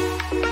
Bye.